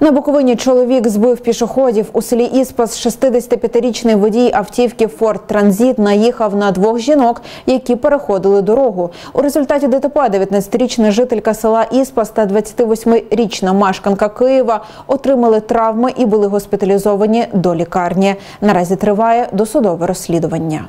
На Буковині чоловік збив пішоходів у селі Іспас. 65-річний водій автівки Форд Транзит наїхав на двох жінок, які переходили дорогу. У результаті ДТП 19-річна жителька села Іспас та 28-річна мешканка Києва отримали травми і були госпіталізовані до лікарні. Наразі триває досудове розслідування.